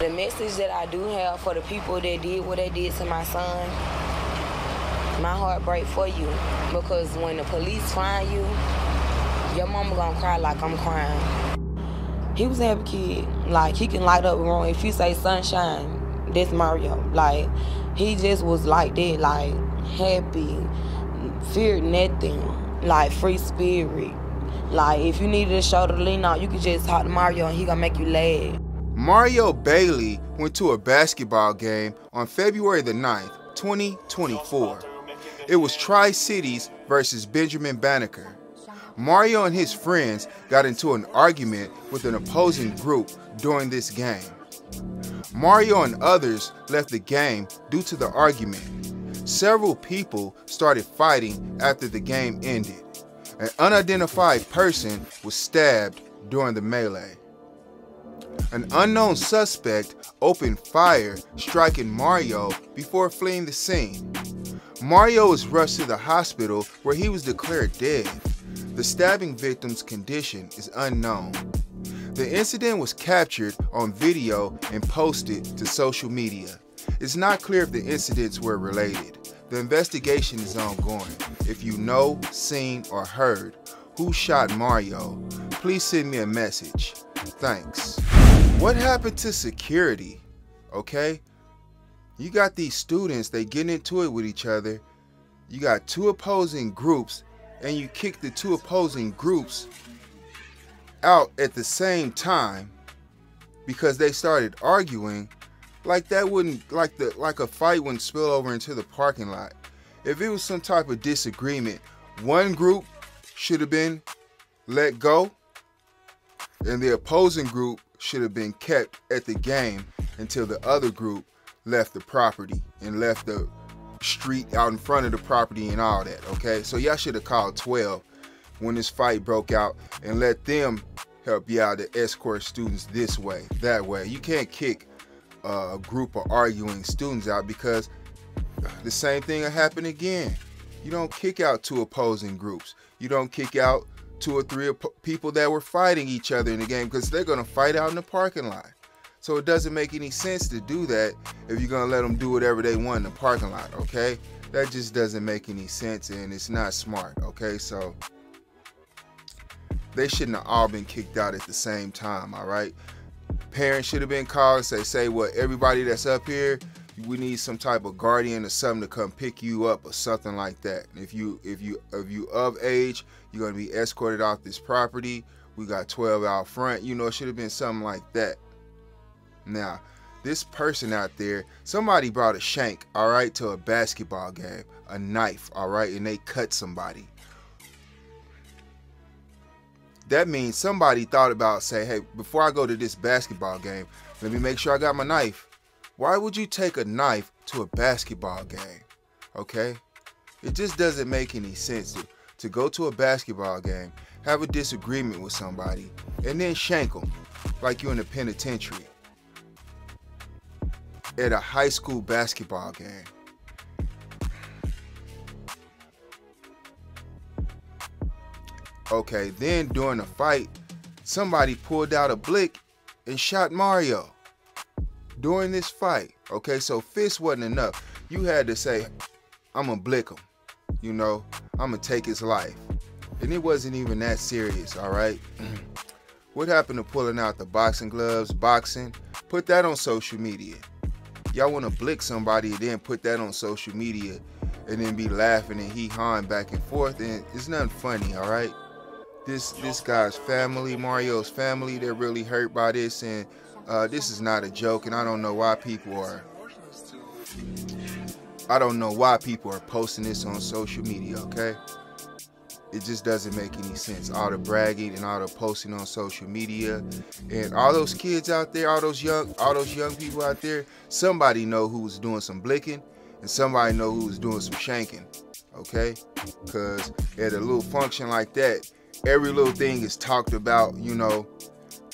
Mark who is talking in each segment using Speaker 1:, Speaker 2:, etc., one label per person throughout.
Speaker 1: The message that I do have for the people that did what they did to my son, my heart break for you. Because when the police find you, your mama gonna cry like I'm crying. He was a happy kid. Like he can light up a room. If you say sunshine, that's Mario. Like he just was like that, like happy, feared nothing, like free spirit. Like if you needed a shoulder to lean on, you could just talk to Mario and he gonna make you laugh.
Speaker 2: Mario Bailey went to a basketball game on February the 9th, 2024. It was Tri Cities versus Benjamin Banneker. Mario and his friends got into an argument with an opposing group during this game. Mario and others left the game due to the argument. Several people started fighting after the game ended. An unidentified person was stabbed during the melee. An unknown suspect opened fire, striking Mario before fleeing the scene. Mario was rushed to the hospital where he was declared dead. The stabbing victim's condition is unknown. The incident was captured on video and posted to social media. It's not clear if the incidents were related. The investigation is ongoing. If you know, seen, or heard who shot Mario, please send me a message. Thanks. What happened to security? Okay? You got these students, they get into it with each other. You got two opposing groups, and you kick the two opposing groups out at the same time because they started arguing like that wouldn't like the like a fight wouldn't spill over into the parking lot if it was some type of disagreement one group should have been let go and the opposing group should have been kept at the game until the other group left the property and left the street out in front of the property and all that okay so y'all should have called 12 when this fight broke out and let them help you out to escort students this way, that way. You can't kick a group of arguing students out because the same thing will happen again. You don't kick out two opposing groups. You don't kick out two or three people that were fighting each other in the game because they're going to fight out in the parking lot. So it doesn't make any sense to do that if you're going to let them do whatever they want in the parking lot, okay? That just doesn't make any sense and it's not smart, okay? So they shouldn't have all been kicked out at the same time, all right? Parents should have been called and say, say what, everybody that's up here, we need some type of guardian or something to come pick you up or something like that. If you if you if you of age, you're gonna be escorted off this property. We got 12 out front. You know, it should have been something like that. Now, this person out there, somebody brought a shank, all right, to a basketball game, a knife, all right, and they cut somebody that means somebody thought about say, hey, before I go to this basketball game, let me make sure I got my knife. Why would you take a knife to a basketball game? Okay? It just doesn't make any sense to, to go to a basketball game, have a disagreement with somebody, and then shank them like you're in a penitentiary at a high school basketball game. Okay, then during the fight, somebody pulled out a blick and shot Mario during this fight. Okay, so fist wasn't enough. You had to say, I'm gonna blick him. You know, I'm gonna take his life. And it wasn't even that serious, all right? what happened to pulling out the boxing gloves, boxing? Put that on social media. Y'all wanna blick somebody and then put that on social media and then be laughing and hee hawing back and forth, and it's nothing funny, all right? this this guy's family, Mario's family, they're really hurt by this, and uh, this is not a joke. And I don't know why people are. I don't know why people are posting this on social media. Okay, it just doesn't make any sense. All the bragging and all the posting on social media, and all those kids out there, all those young, all those young people out there. Somebody know who was doing some blicking, and somebody know who was doing some shanking. Okay, because at a little function like that, every little thing is talked about, you know,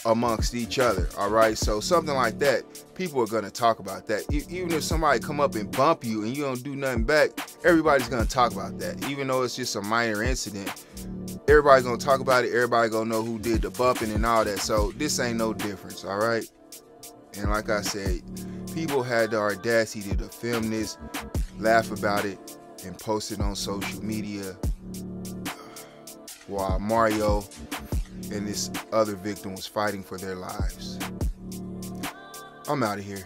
Speaker 2: amongst each other. All right. So something like that, people are gonna talk about that. even if somebody come up and bump you and you don't do nothing back, everybody's gonna talk about that. Even though it's just a minor incident, everybody's gonna talk about it. Everybody gonna know who did the bumping and all that. So this ain't no difference. All right. And like I said, people had the audacity to film this, laugh about it, and post it on social media while Mario and this other victim was fighting for their lives. I'm out of here.